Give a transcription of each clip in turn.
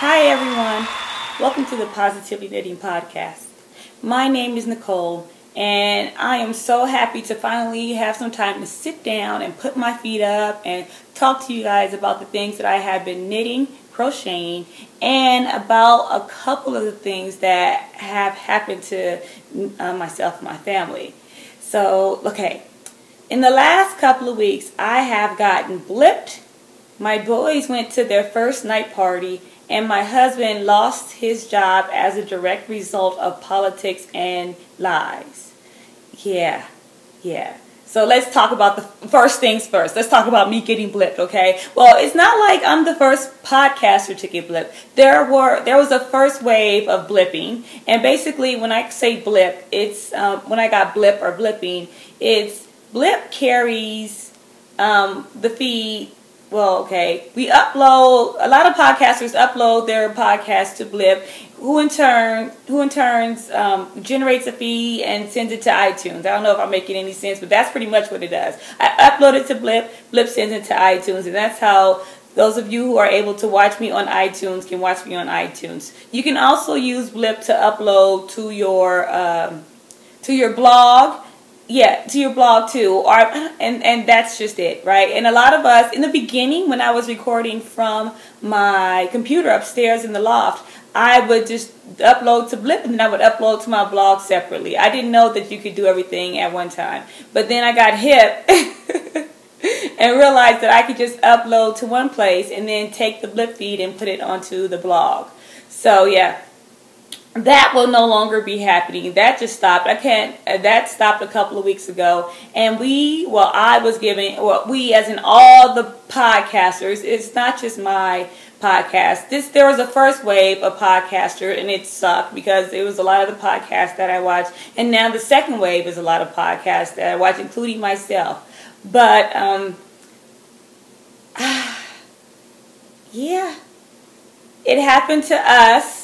Hi, everyone. Welcome to the Positively Knitting Podcast. My name is Nicole, and I am so happy to finally have some time to sit down and put my feet up and talk to you guys about the things that I have been knitting, crocheting, and about a couple of the things that have happened to uh, myself and my family. So, okay, in the last couple of weeks, I have gotten blipped. My boys went to their first night party and my husband lost his job as a direct result of politics and lies. Yeah, yeah. So let's talk about the first things first. Let's talk about me getting blipped, okay? Well, it's not like I'm the first podcaster to get blipped. There were there was a first wave of blipping, and basically when I say blip, it's um, when I got blip or blipping, it's blip carries um, the feed well, okay, we upload a lot of podcasters upload their podcast to Blip, who in turn who in turns um, generates a feed and sends it to iTunes. I don't know if I'm making any sense, but that's pretty much what it does. I upload it to Blip, Blip sends it to iTunes, and that's how those of you who are able to watch me on iTunes can watch me on iTunes. You can also use Blip to upload to your um, to your blog yeah to your blog too or and and that's just it right? And a lot of us in the beginning when i was recording from my computer upstairs in the loft i would just upload to blip and then i would upload to my blog separately. I didn't know that you could do everything at one time. But then i got hip and realized that i could just upload to one place and then take the blip feed and put it onto the blog. So yeah that will no longer be happening. That just stopped. I can't. Uh, that stopped a couple of weeks ago, and we, well, I was giving, well, we, as in all the podcasters. It's not just my podcast. This there was a first wave of podcaster, and it sucked because it was a lot of the podcasts that I watched, and now the second wave is a lot of podcasts that I watch, including myself. But um, yeah, it happened to us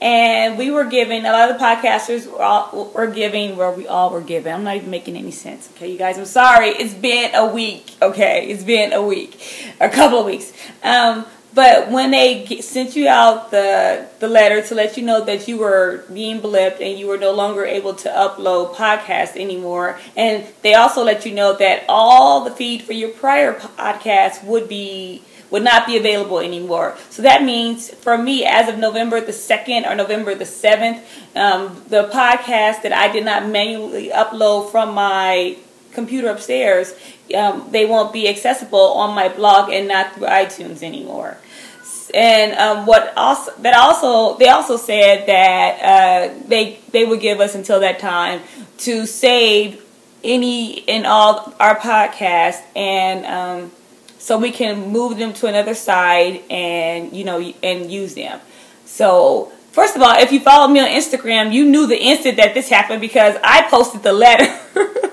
and we were giving a lot of the podcasters were, all, were giving where we all were giving. I'm not even making any sense okay you guys i'm sorry. It's been a week okay it's been a week a couple of weeks. Um, but when they get, sent you out the the letter to let you know that you were being blipped and you were no longer able to upload podcasts anymore, and they also let you know that all the feed for your prior podcasts would be would not be available anymore. So that means for me, as of November the 2nd or November the 7th, um, the podcast that I did not manually upload from my computer upstairs, um, they won't be accessible on my blog and not through iTunes anymore. And um, what also that also they also said that uh, they they would give us until that time to save any and all our podcasts and um, so we can move them to another side and you know and use them. So first of all, if you follow me on Instagram, you knew the instant that this happened because I posted the letter.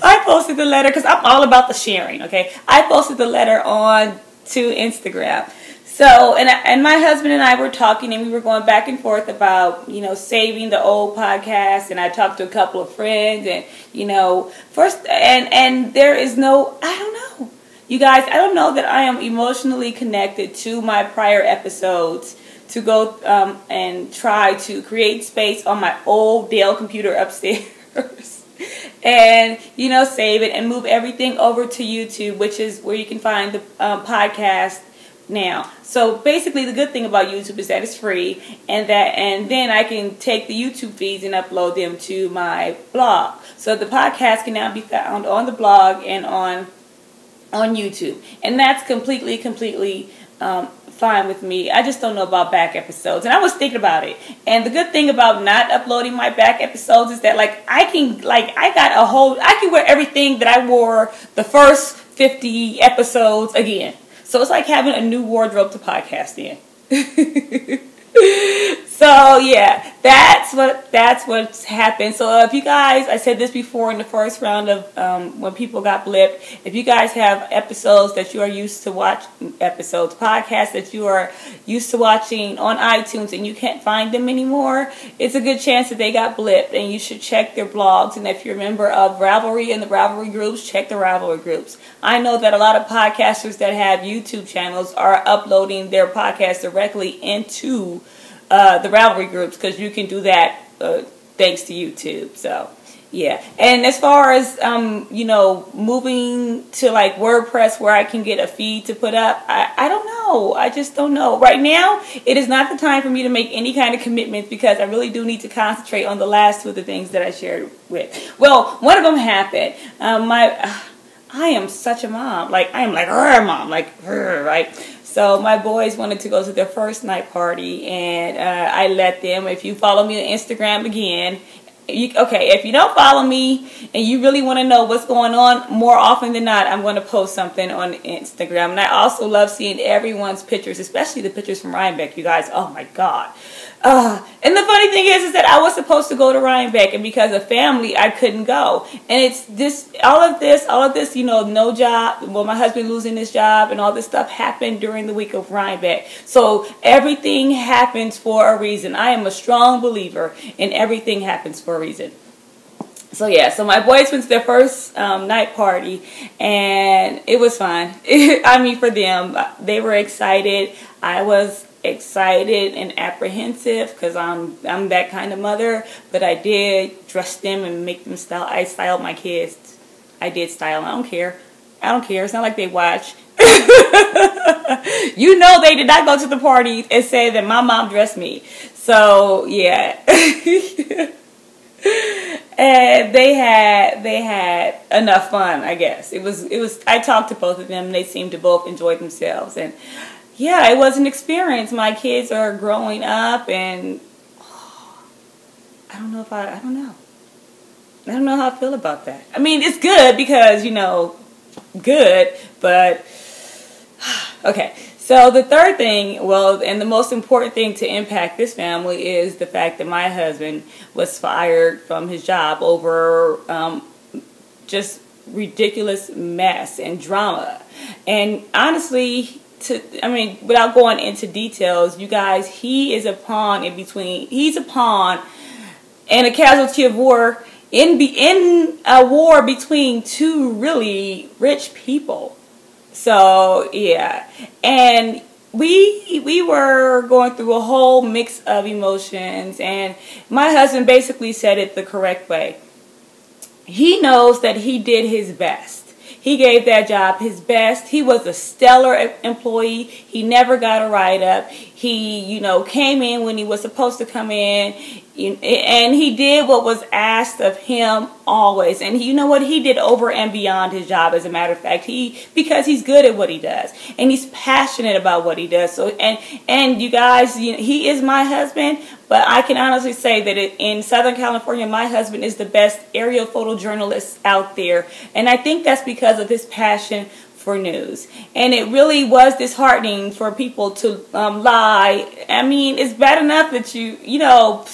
I posted the letter because I'm all about the sharing. Okay, I posted the letter on to Instagram. So, and and my husband and I were talking, and we were going back and forth about you know saving the old podcast. And I talked to a couple of friends, and you know, first, and and there is no, I don't know. You guys, I don't know that I am emotionally connected to my prior episodes to go um, and try to create space on my old Dell computer upstairs. and you know save it and move everything over to YouTube, which is where you can find the um, podcast now. So basically, the good thing about YouTube is that it's free, and that and then I can take the YouTube feeds and upload them to my blog. So the podcast can now be found on the blog and on on YouTube. And that's completely, completely um, fine with me. I just don't know about back episodes. And I was thinking about it. And the good thing about not uploading my back episodes is that like I can like I got a whole I can wear everything that I wore the first 50 episodes again. So it's like having a new wardrobe to podcast in. so yeah, that's what that's what's happened. So uh, if you guys, I said this before in the first round of um, when people got blipped. If you guys have episodes that you are used to watch, episodes, podcasts that you are used to watching on iTunes and you can't find them anymore, it's a good chance that they got blipped, and you should check their blogs. And if you're a member of Ravelry and the Ravelry groups, check the Ravelry groups. I know that a lot of podcasters that have YouTube channels are uploading their podcasts directly into uh, the Ravelry groups because you can do that uh, thanks to YouTube. So yeah, and as far as um, you know, moving to like WordPress where I can get a feed to put up, I, I don't know. I just don't know. Right now, it is not the time for me to make any kind of commitments because I really do need to concentrate on the last two of the things that I shared with. Well, one of them happened. Um, my, uh, I am such a mom. Like I am like her mom, like right? So my boys wanted to go to their first night party, and uh, I let them. If you follow me on Instagram again, you, okay, if you don't follow me and you really want to know what's going on, more often than not, I'm going to post something on Instagram. And I also love seeing everyone's pictures, especially the pictures from Rhinebeck. You guys, oh my God. Uh, and the funny thing is, is that I was supposed to go to Rhinebeck, and because of family, I couldn't go. And it's this, all of this, all of this, you know, no job. Well, my husband losing his job, and all this stuff happened during the week of Rhinebeck. So everything happens for a reason. I am a strong believer, and everything happens for a reason. So yeah, so my boys went to their first um, night party, and it was fun. I mean, for them, they were excited. I was excited and apprehensive because I'm I'm that kind of mother. But I did dress them and make them style. I styled my kids. I did style. I don't care. I don't care. It's not like they watch. you know they did not go to the party and say that my mom dressed me. So yeah. and they had they had enough fun, I guess. It was it was I talked to both of them they seemed to both enjoy themselves and yeah, it was an experience. My kids are growing up, and oh, I don't know if I, I don't know. I don't know how I feel about that. I mean, it's good because, you know, good, but okay. So the third thing, well, and the most important thing to impact this family is the fact that my husband was fired from his job over um, just ridiculous mess and drama. And honestly, to I mean, without going into details, you guys, he is a pawn in between. He's a pawn and a casualty of war in be in a war between two really rich people. So yeah, and we we were going through a whole mix of emotions, and my husband basically said it the correct way. He knows that he did his best he gave that job his best. He was a stellar employee. He never got a write up. He, you know, came in when he was supposed to come in, and he did what was asked of him always. And you know what? He did over and beyond his job. As a matter of fact, he because he's good at what he does, and he's passionate about what he does. So, and and you guys, you know, he is my husband. But I can honestly say that in Southern California, my husband is the best aerial photojournalist out there. And I think that's because of his passion for news. And it really was disheartening for people to um, lie. I mean, it's bad enough that you, you know,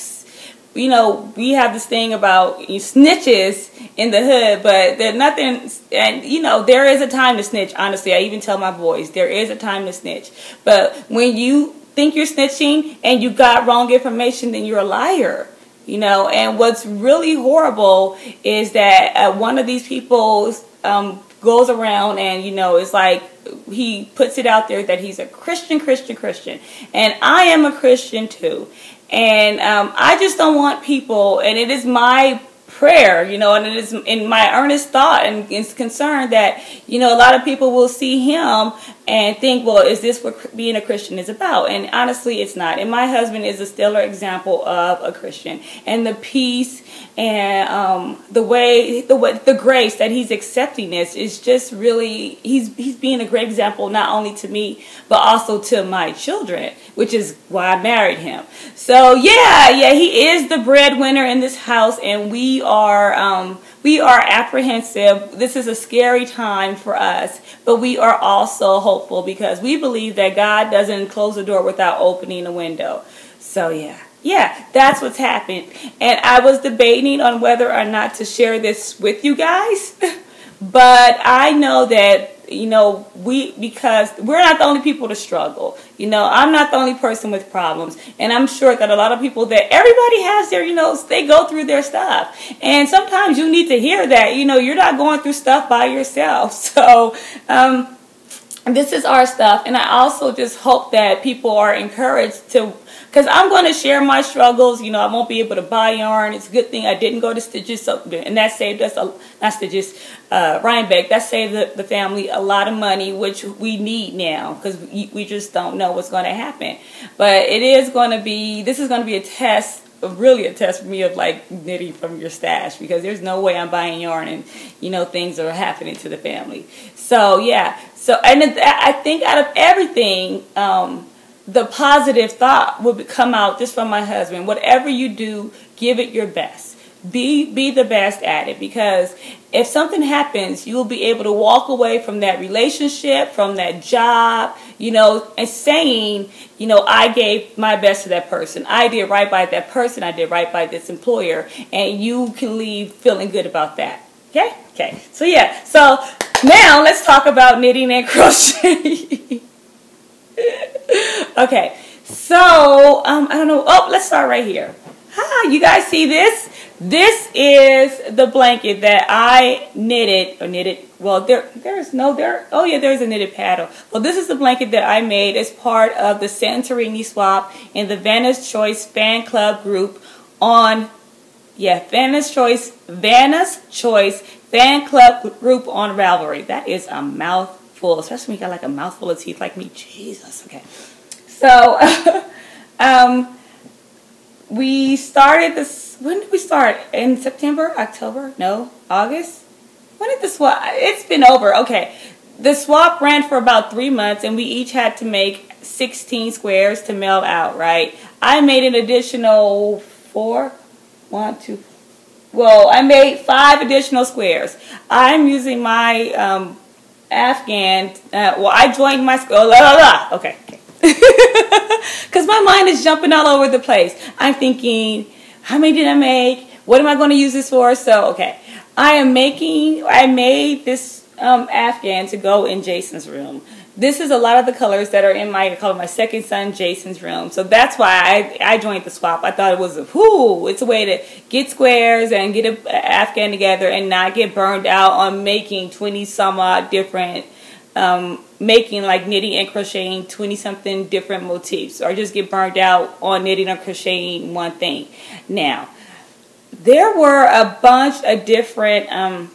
you know, we have this thing about snitches in the hood, but there's nothing, and you know, there is a time to snitch, honestly. I even tell my boys, there is a time to snitch. But when you think you're snitching and you got wrong information, then you're a liar. You know, and what's really horrible is that uh, one of these people um, goes around and, you know, it's like he puts it out there that he's a Christian, Christian, Christian. And I am a Christian too. And um, I just don't want people, and it is my prayer, you know, and it is in my earnest thought and it's concern that, you know, a lot of people will see him and think, well, is this what being a Christian is about? And honestly, it's not. And my husband is a stellar example of a Christian. And the peace and um, the way, the way, the grace that he's accepting this is just really, he's, he's being a great example, not only to me, but also to my children, which is why I married him. So yeah, yeah, he is the breadwinner in this house and we are, um, we are apprehensive. This is a scary time for us, but we are also hopeful because we believe that God doesn't close the door without opening a window. So yeah. Yeah, that's what's happened. And I was debating on whether or not to share this with you guys. but I know that you know we because we're not the only people to struggle you know i'm not the only person with problems and i'm sure that a lot of people that everybody has their you know they go through their stuff and sometimes you need to hear that you know you're not going through stuff by yourself so um this is our stuff and i also just hope that people are encouraged to because I'm going to share my struggles. You know, I won't be able to buy yarn. It's a good thing I didn't go to Stitches, so, and that saved us, a, not Stitches, uh, Rhinebeck, that saved the, the, family a lot of money, which we need now because we, we just don't know what's going to happen. But it is going to be, this is going to be a test really a test for me of like knitting from your stash because there's no way I'm buying yarn and you know things are happening to the family. So yeah, so and I think out of everything, um, the positive thought would come out just from my husband. Whatever you do, give it your best. Be be the best at it because if something happens, you'll be able to walk away from that relationship, from that job, you know, and saying, you know, I gave my best to that person. I did right by that person. I did right by this employer, and you can leave feeling good about that. Okay? Okay. So yeah. So now let's talk about knitting and crochet. okay, so um, I don't know. Oh, let's start right here. Hi, you guys see this? This is the blanket that I knitted or knitted. Well, there, there's no there. Oh yeah, there's a knitted paddle. Well, this is the blanket that I made as part of the Santorini swap in the Vanna's Choice fan club group on. Yeah, Vanna's Choice, Vanna's Choice fan club group on Ravelry. That is a mouthful, especially when you got like a mouthful of teeth like me. Jesus. Okay. So, um, we started this. When did we start? In September, October? No, August. When did the swap? It's been over. Okay, the swap ran for about three months, and we each had to make 16 squares to mail out. Right? I made an additional four. One, two. Well, I made five additional squares. I'm using my um, Afghan. Uh, well, I joined my school. Okay. okay. Because my mind is jumping all over the place. I'm thinking, how many did I make? What am I going to use this for? So, okay. I am making, I made this um, Afghan to go in Jason's room. This is a lot of the colors that are in my, it my second son Jason's room. So that's why I, I joined the swap. I thought it was a, whoo, it's a way to get squares and get an Afghan together and not get burned out on making 20 some odd different um, making like knitting and crocheting 20 something different motifs or just get burned out on knitting or crocheting one thing. Now, there were a bunch of different um,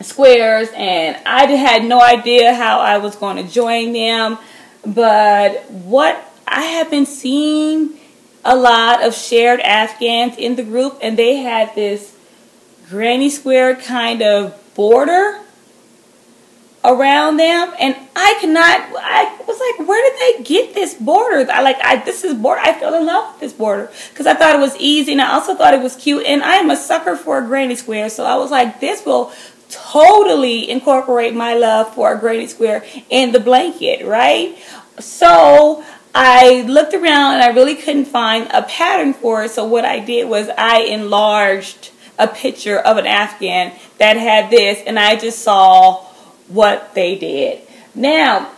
squares and I had no idea how I was going to join them. But what I have been seeing a lot of shared Afghans in the group and they had this granny square kind of border around them and I cannot I was like where did they get this border I like I this is border I fell in love with this border because I thought it was easy and I also thought it was cute and I am a sucker for a granny square so I was like this will totally incorporate my love for a granny square in the blanket right so I looked around and I really couldn't find a pattern for it so what I did was I enlarged a picture of an Afghan that had this and I just saw what they did. Now,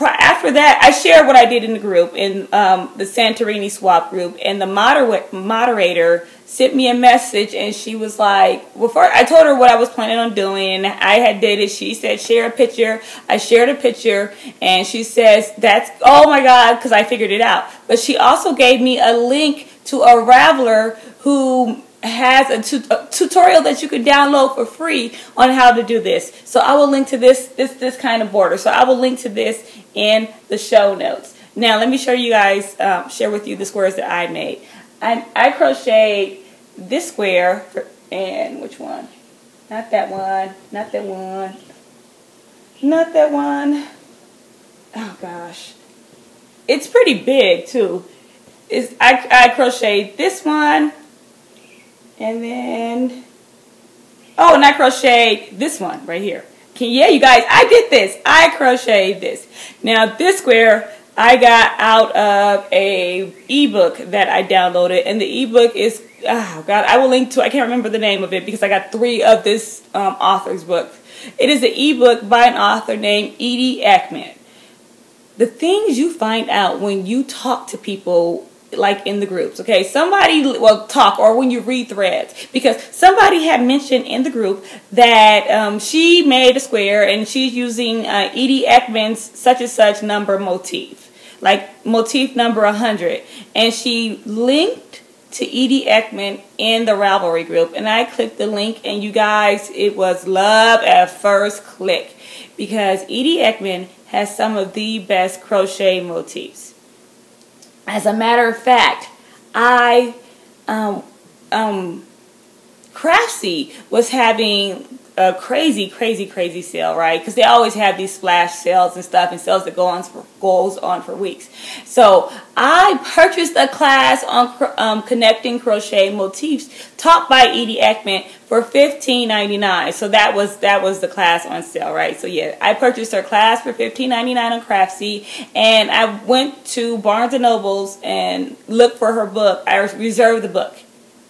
after that, I shared what I did in the group, in um, the Santorini swap group, and the moder moderator sent me a message, and she was like, well, first, I told her what I was planning on doing, I had did it. She said, share a picture. I shared a picture, and she says, that's, oh my God, because I figured it out. But she also gave me a link to a Raveler who has a, tu a, tutorial that you can download for free on how to do this. So I will link to this, this, this kind of border. So I will link to this in the show notes. Now let me show you guys, um, share with you the squares that I made. I, I crocheted this square, for, and which one? Not that one, not that one, not that one. Oh gosh. It's pretty big too. Is I, I crocheted this one, and then, oh, and I crocheted this one right here. Can, yeah, you guys, I did this. I crocheted this. Now, this square, I got out of a ebook that I downloaded, and the ebook is oh god, I will link to. I can't remember the name of it because I got three of this um, author's book. It is an ebook by an author named Edie Eckman. The things you find out when you talk to people like in the groups okay? Somebody will talk or when you read threads. Because somebody had mentioned in the group that um, she made a square and she's using uh, edie eckman's such and such number motif. Like motif number 100 and she linked to Edie Eckman in the Ravelry group. And I clicked the link, and you guys, it was love at first click. Because Edie Eckman has some of the best crochet motifs. As a matter of fact, I, um, um, Craftsy was having a crazy, crazy, crazy sale, right? Because they always have these flash sales and stuff, and sales that go on for goes on for weeks. So I purchased a class on um, connecting crochet motifs taught by Edie Eckman for fifteen ninety nine. So that was that was the class on sale, right? So yeah, I purchased her class for fifteen ninety nine on Craftsy, and I went to Barnes and Nobles and looked for her book. I reserved the book.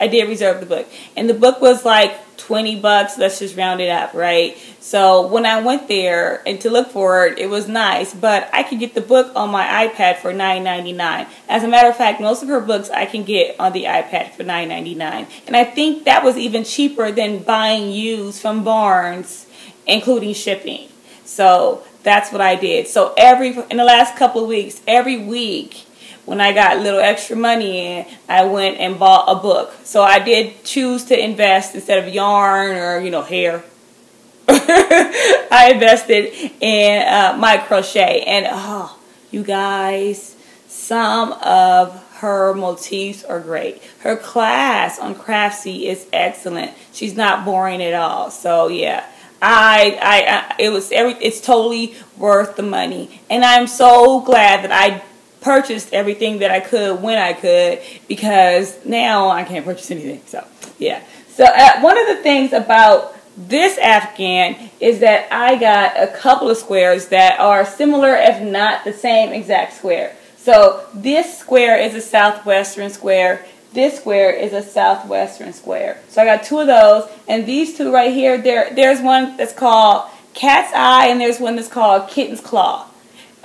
I did reserve the book, and the book was like 20 bucks. Let's just round it up right? So when i went there and to look for it it was nice. But i could get the book on my ipad for $9.99 as a matter of fact most of her books i can get on the ipad for $9.99 and i think that was even cheaper than buying used from barnes including shipping. So that's what i did. So every in the last couple of weeks every week when I got a little extra money in, I went and bought a book. So I did choose to invest instead of yarn or, you know, hair. I invested in uh, my crochet. And, oh, you guys, some of her motifs are great. Her class on Craftsy is excellent. She's not boring at all. So, yeah. I, I, I, it was every, it's totally worth the money. And I'm so glad that I purchased everything that I could when I could because now I can't purchase anything. So, yeah. So, uh, one of the things about this Afghan is that I got a couple of squares that are similar if not the same exact square. So, this square is a southwestern square. This square is a southwestern square. So I got two of those, and these two right here, there, there's one that's called cat's eye, and there's one that's called kitten's claw.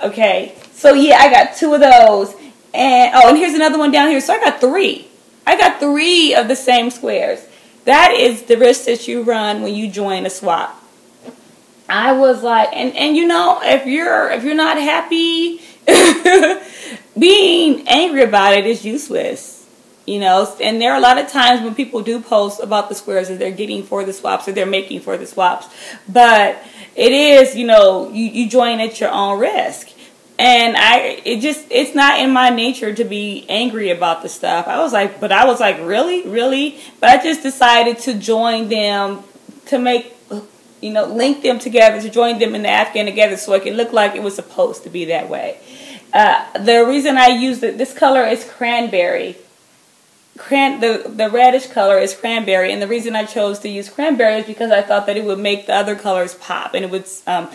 Okay, so yeah, I got two of those. And oh, and here's another one down here. So I got three. I got three of the same squares. That is the risk that you run when you join a swap. I was like, and and you know, if you're if you're not happy, being angry about it is useless. You know, and there are a lot of times when people do post about the squares that they're getting for the swaps or they're making for the swaps, but it is, you know, you, you join at your own risk and I it just it's not in my nature to be angry about the stuff. I was like, but I was like, really, really, but I just decided to join them to make you know link them together to join them in the Afghan together so it can look like it was supposed to be that way. Uh, the reason I use it, this color is cranberry. Cran the the reddish color is cranberry, and the reason I chose to use cranberry is because I thought that it would make the other colors pop, and it would um,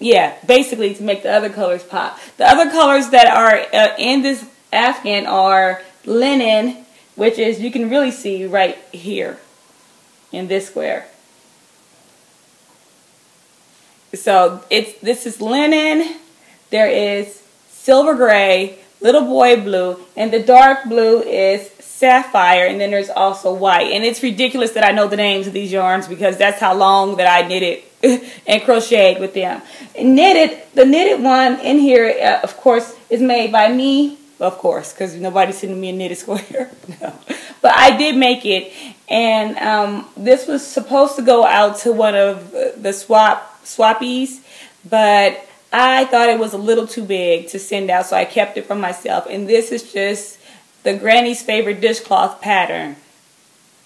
yeah, basically to make the other colors pop. The other colors that are uh, in this Afghan are linen, which is, you can really see right here in this square. So it's this is linen, there is silver gray, little boy blue, and the dark blue is sapphire, and then there's also white. And it's ridiculous that I know the names of these yarns because that's how long that I knitted and crocheted with them. Knitted, the knitted one in here, uh, of course, is made by me, of course, because nobody's sending me a knitted square. no. But I did make it, and um, this was supposed to go out to one of the swap swappies, but I thought it was a little too big to send out, so I kept it for myself. And this is just the granny's favorite dishcloth pattern.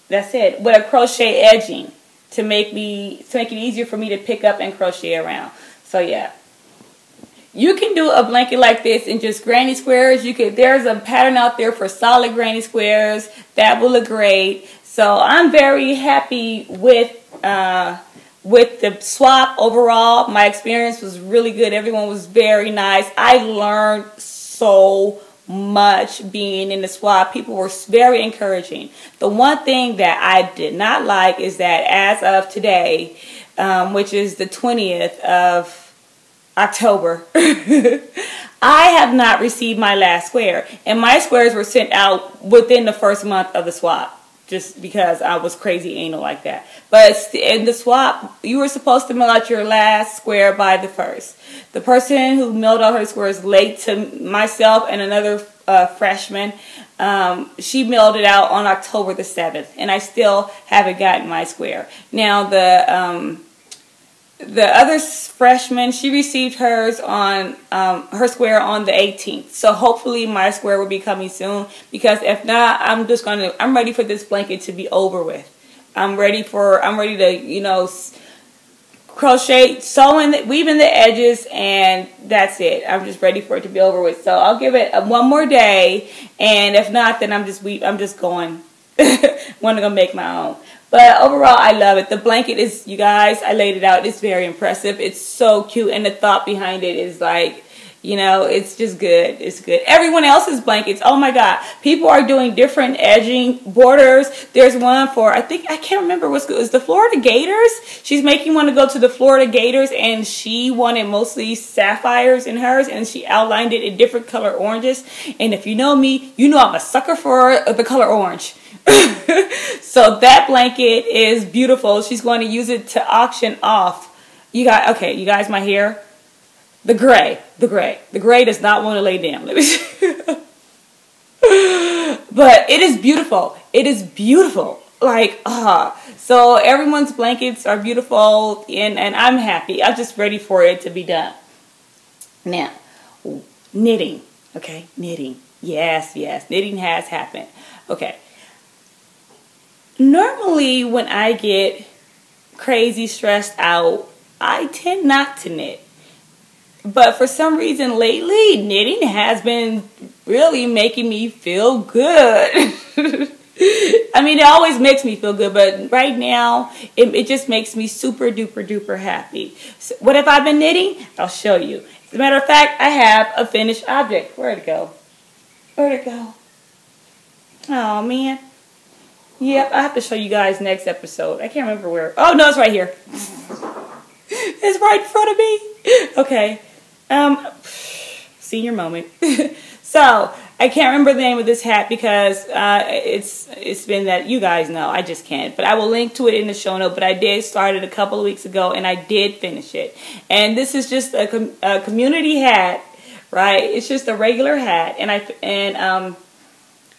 That's it, with a crochet edging to make me to make it easier for me to pick up and crochet around. So yeah. You can do a blanket like this in just granny squares. You could there's a pattern out there for solid granny squares that will look great. So I'm very happy with uh, with the swap overall. My experience was really good. Everyone was very nice. I learned so much being in the swap. People were very encouraging. The one thing that I did not like is that as of today, um, which is the 20th of October, I have not received my last square. And my squares were sent out within the first month of the swap just because I was crazy anal like that. But in the swap, you were supposed to mail out your last square by the first. The person who mailed out her squares late to myself and another uh, freshman, um, she mailed it out on October the 7th, and I still haven't gotten my square. Now, the um, the other freshman, she received hers on um, her square on the 18th. So hopefully my square will be coming soon. Because if not, I'm just gonna. I'm ready for this blanket to be over with. I'm ready for. I'm ready to you know crochet, sewing, weaving the edges, and that's it. I'm just ready for it to be over with. So I'll give it uh, one more day, and if not, then I'm just we. I'm just going. Want to go make my own. But overall, I love it. The blanket is, you guys, I laid it out. It's very impressive. It's so cute. And the thought behind it is like, you know, it's just good. It's good. Everyone else's blankets, oh my God. People are doing different edging borders. There's one for, I think, I can't remember what's good. It's the Florida Gators. She's making one to go to the Florida Gators and she wanted mostly sapphires in hers and she outlined it in different color oranges. And if you know me, you know I'm a sucker for the color orange. so that blanket is beautiful. She's going to use it to auction off. You got, okay, you guys, my hair. The gray, the gray. The gray does not want to lay down. Let me but it is beautiful. It is beautiful. Like, ah. Uh, so everyone's blankets are beautiful and, and I'm happy. I'm just ready for it to be done. Now, knitting. Okay, knitting. Yes, yes. Knitting has happened. Okay normally when I get crazy stressed out, I tend not to knit. But for some reason lately, knitting has been really making me feel good. I mean, it always makes me feel good, but right now, it, it just makes me super duper duper happy. So what have I been knitting? I'll show you. As a matter of fact, I have a finished object. Where'd it go? Where'd it go? Oh, man. Yep, I have to show you guys next episode. I can't remember where. Oh, no, it's right here. it's right in front of me. Okay. Um, senior moment. so, I can't remember the name of this hat because uh, it's it's been that you guys know. I just can't. But I will link to it in the show note. But I did start it a couple of weeks ago and I did finish it. And this is just a, com a community hat, right? It's just a regular hat. And I and um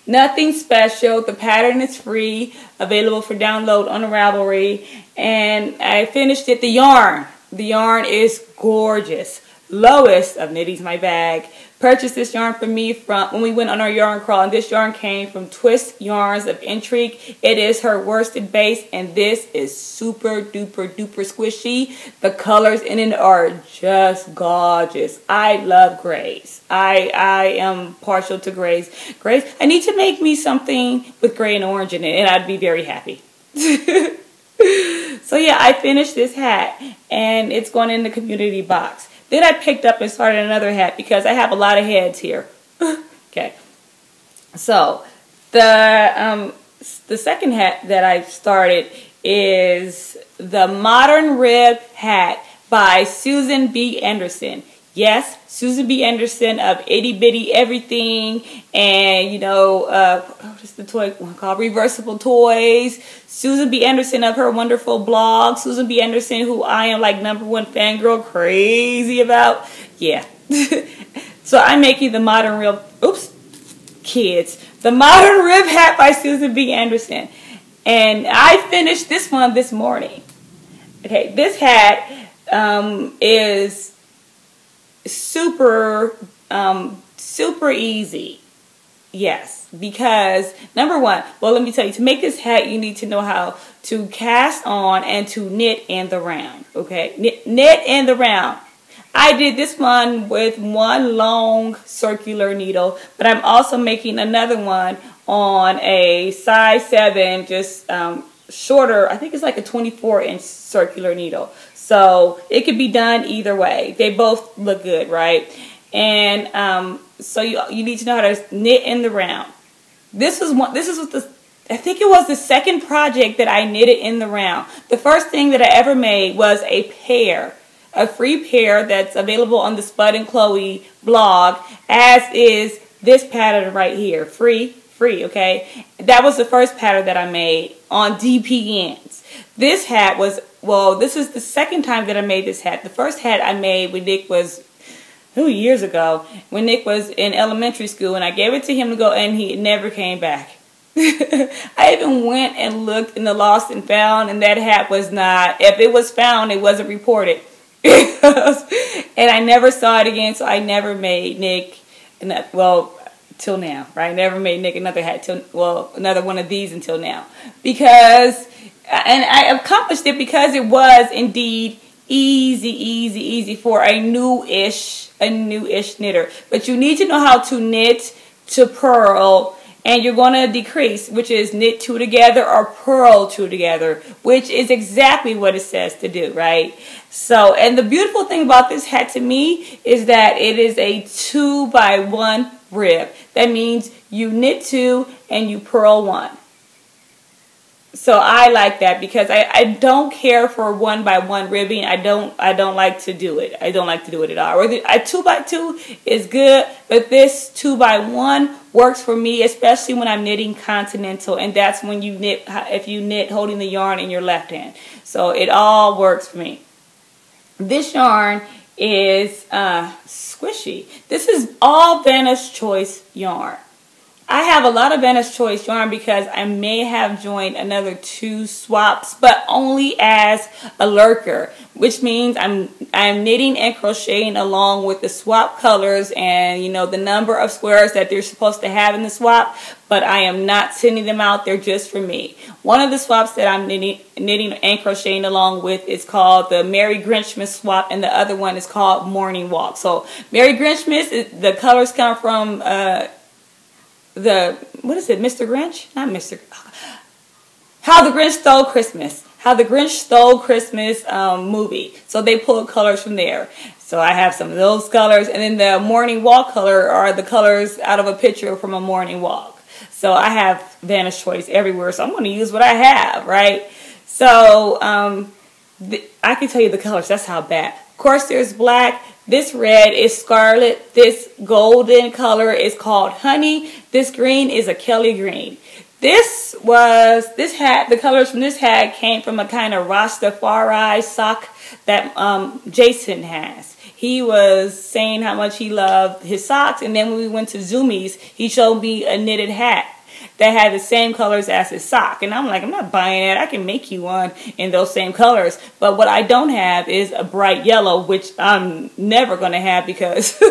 Nothing special. The pattern is free, available for download on Ravelry. And I finished it. The yarn. The yarn is gorgeous. Lowest of Knitting's My Bag purchased this yarn for me from when we went on our yarn crawl and this yarn came from Twist Yarns of Intrigue. It is her worsted base and this is super duper duper squishy. The colors in it are just gorgeous. I love grays. I I am partial to grays. Grays. I need to make me something with gray and orange in it and I'd be very happy. so yeah, I finished this hat and it's going in the community box. Then I picked up and started another hat because I have a lot of heads here. okay. So the um, the second hat that I started is the Modern Rib Hat by Susan B. Anderson. Yes, Susan B. Anderson of Itty Bitty Everything and, you know, uh, what's the toy called? Reversible Toys. Susan B. Anderson of her wonderful blog. Susan B. Anderson, who I am like number one fangirl crazy about. Yeah. so I'm making the modern real, oops, kids. The modern rib hat by Susan B. Anderson. And I finished this one this morning. Okay, this hat um, is super, um, super easy. Yes, because number one, well, let me tell you, to make this hat, you need to know how to cast on and to knit in the round. Okay, knit, knit in the round. I did this one with one long circular needle, but I'm also making another one on a size 7, just um, shorter, I think it's like a 24 inch circular needle. So it could be done either way. They both look good, right? and um, so you you need to know how to knit in the round. This is one. This is what the I think it was the second project that I knitted in the round. The first thing that I ever made was a pair, a free pair that's available on the Spud and Chloe blog, as is this pattern right here, free, free, okay? That was the first pattern that I made on DPNs. This hat was, well, this is the second time that I made this hat. The first hat I made when Nick was two years ago when Nick was in elementary school and I gave it to him to go and he never came back. I even went and looked in the lost and found, and that hat was not, if it was found, it wasn't reported. and I never saw it again, so I never made Nick, well, till now, right? Never made Nick another hat till, well, another one of these until now. Because, and I accomplished it because it was indeed easy, easy, easy for a new-ish, a new-ish knitter. But you need to know how to knit to purl and you're going to decrease, which is knit two together or purl two together, which is exactly what it says to do, right? So, and the beautiful thing about this hat to me is that it is a two by one rib. That means you knit two and you purl one so I like that because I, I don't care for one by one ribbing. I don't I don't like to do it. I don't like to do it at all. Or the, a two by two is good, but this two by one works for me, especially when I'm knitting continental, and that's when you knit if you knit holding the yarn in your left hand. So it all works for me. This yarn is uh, squishy. This is all Vanna's Choice yarn. I have a lot of Vanna's Choice yarn because I may have joined another two swaps, but only as a lurker, which means I'm I'm knitting and crocheting along with the swap colors and you know the number of squares that they're supposed to have in the swap, but I am not sending them out. They're just for me. One of the swaps that I'm knitting, knitting and crocheting along with is called the Merry Grinchmas swap, and the other one is called Morning Walk. So Merry Grinchmas, the colors come from. Uh, the what is it, Mr. Grinch? Not Mr. How the Grinch Stole Christmas. How the Grinch Stole Christmas um, movie. So they pulled colors from there. So I have some of those colors, and then the morning walk color are the colors out of a picture from a morning walk. So I have Vanna's Choice everywhere, so I'm going to use what I have, right? So um, I can tell you the colors. That's how bad. Of course, there's black. This red is scarlet. This golden color is called honey. This green is a Kelly green. This was, this hat, the colors from this hat came from a kind of Rastafari sock that um, Jason has. He was saying how much he loved his socks, and then when we went to Zumiez, he showed me a knitted hat that had the same colors as his sock. And I'm like, I'm not buying it. I can make you one in those same colors. But what I don't have is a bright yellow, which I'm never going to have because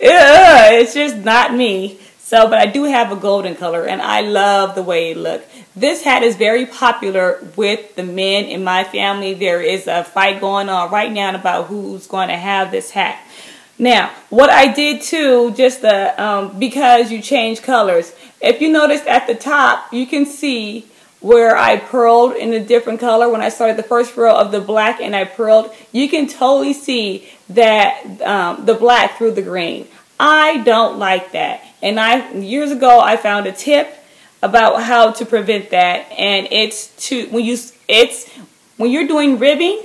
it's just not me. So, but I do have a golden color and I love the way it looks. This hat is very popular with the men in my family. There is a fight going on right now about who's going to have this hat. Now, what I did too, just the, um, because you change colors, if you notice at the top, you can see where I purled in a different color when I started the first row of the black and I purled, you can totally see that um, the black through the green. I don't like that. And I years ago I found a tip about how to prevent that and it's to when you it's when you're doing ribbing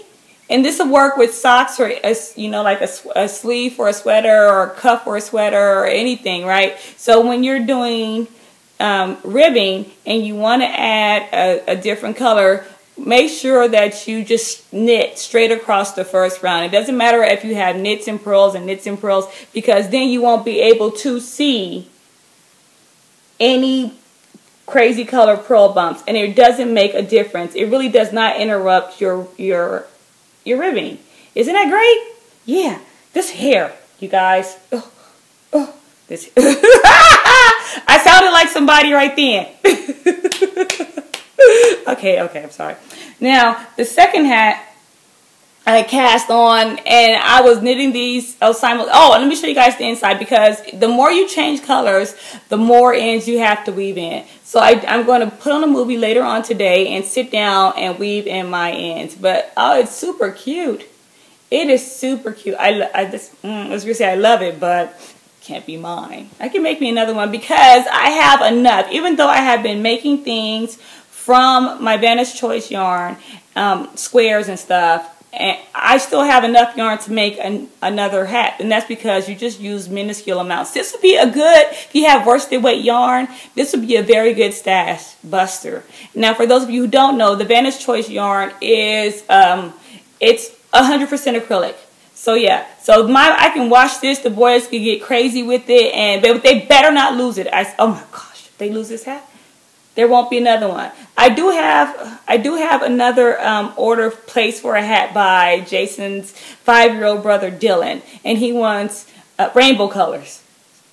and this will work with socks or, a, you know, like a, a sleeve for a sweater or a cuff for a sweater or anything, right? So when you're doing um, ribbing and you want to add a, a different color, make sure that you just knit straight across the first round. It doesn't matter if you have knits and purls and knits and purls because then you won't be able to see any crazy color purl bumps and it doesn't make a difference. It really does not interrupt your your your ribbing. Isn't that great? Yeah. This hair, you guys. Oh, oh, this. I sounded like somebody right then. okay, okay, I'm sorry. Now, the second hat I cast on and I was knitting these oh, oh let me show you guys the inside because the more you change colors the more ends you have to weave in so I, am going to put on a movie later on today and sit down and weave in my ends but oh it's super cute It is super cute. I, I just, mm, I was gonna say I love it, but can't be mine. I can make me another one because I have enough. Even though I have been making things from my Vanna's Choice yarn, um, squares and stuff, and I still have enough yarn to make an, another hat. And that's because you just use minuscule amounts. This would be a good, if you have worsted weight yarn, this would be a very good stash buster. Now, for those of you who don't know, the Vanna's Choice yarn is, um, it's 100% acrylic. So yeah, so my I can wash this. The boys can get crazy with it, and but they better not lose it. I oh my gosh, they lose this hat, there won't be another one. I do have I do have another um, order placed for a hat by Jason's five year old brother Dylan, and he wants uh, rainbow colors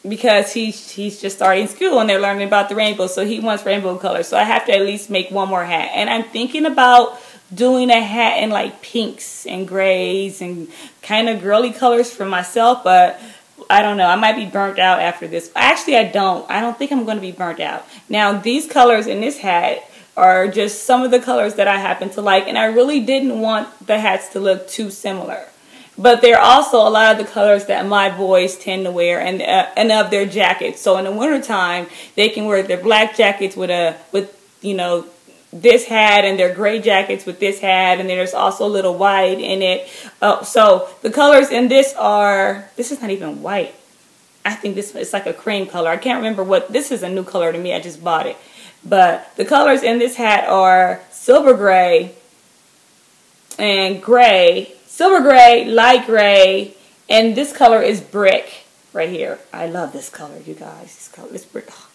because he's he's just starting school and they're learning about the rainbow, so he wants rainbow colors. So I have to at least make one more hat, and I'm thinking about doing a hat in like pinks and grays and kind of girly colors for myself, but I don't know. I might be burnt out after this. Actually, I don't. I don't think I'm going to be burnt out. Now, these colors in this hat are just some of the colors that I happen to like, and I really didn't want the hats to look too similar. But they're also a lot of the colors that my boys tend to wear and uh, and of their jackets. So in the wintertime, they can wear their black jackets with a with you know this hat and their gray jackets with this hat and there's also a little white in it. Uh, so the colors in this are, this is not even white. I think this is like a cream color. I can't remember what, this is a new color to me. I just bought it. But the colors in this hat are silver gray and gray, silver gray, light gray, and this color is brick right here. I love this color, you guys. This color, this brick. Oh,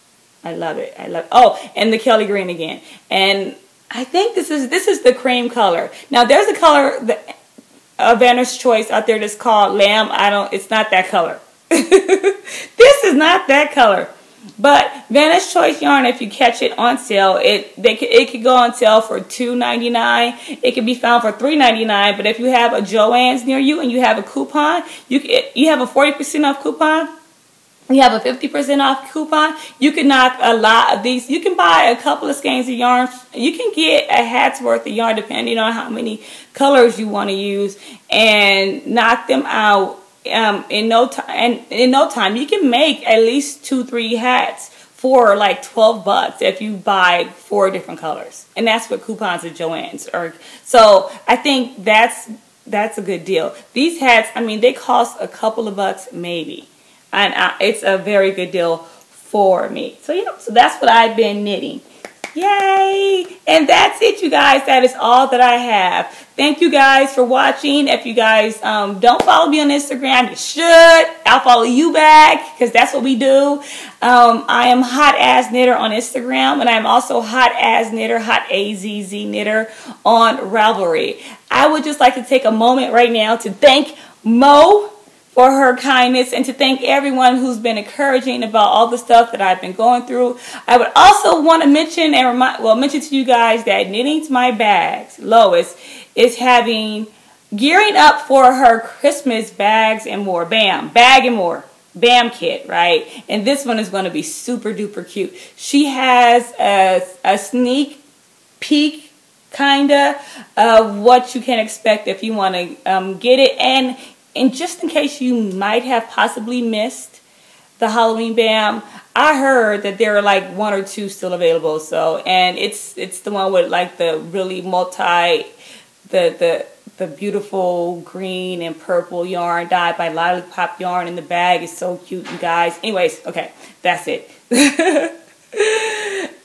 I love it. I love. Oh, and the Kelly green again. And I think this is this is the cream color. Now there's a color that a Vanna's Choice out there that's called lamb. I don't. It's not that color. this is not that color. But Vanna's Choice yarn, if you catch it on sale, it they could, it could go on sale for two ninety nine. It can be found for three ninety nine. But if you have a Joann's near you and you have a coupon, you you have a forty percent off coupon we have a 50% off coupon. You can knock a lot of these. You can buy a couple of skeins of yarn. You can get a hat's worth of yarn depending on how many colors you want to use and knock them out um, in no time. And in no time, you can make at least two, three hats for like 12 bucks if you buy four different colors. And that's what coupons at Joann's are. So I think that's, that's a good deal. These hats, I mean, they cost a couple of bucks maybe and I, it's a very good deal for me. So yeah, so that's what I've been knitting. Yay! And that's it, you guys. That is all that I have. Thank you guys for watching. If you guys um, don't follow me on Instagram, you should. I'll follow you back because that's what we do. Um, I am Hot Ass Knitter on Instagram, and I'm also Hot Ass Knitter, Hot A-Z-Z Knitter on Ravelry. I would just like to take a moment right now to thank Mo for her kindness and to thank everyone who's been encouraging about all the stuff that I've been going through. I would also want to mention and remind, well, mention to you guys that Knitting's My Bags, Lois, is having, gearing up for her Christmas bags and more. Bam, bag and more. BAM kit, right? And this one is going to be super duper cute. She has a, a sneak peek kinda of what you can expect if you want to um, get it and and just in case you might have possibly missed the Halloween BAM, I heard that there are like one or two still available. So, and it's it's the one with like the really multi, the the the beautiful green and purple yarn dyed by Lollipop Yarn in the bag is so cute, you guys. Anyways, okay, that's it.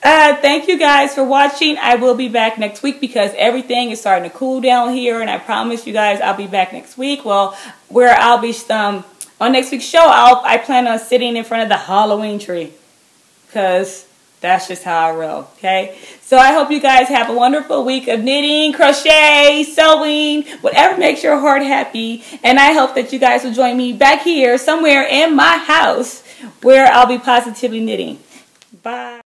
Uh, thank you guys for watching. I will be back next week because everything is starting to cool down here. And I promise you guys I'll be back next week. Well, where I'll be um, on next week's show, I'll, I plan on sitting in front of the Halloween tree. Because that's just how I roll, okay? So I hope you guys have a wonderful week of knitting, crochet, sewing, whatever makes your heart happy. And I hope that you guys will join me back here somewhere in my house where I'll be positively knitting. Bye.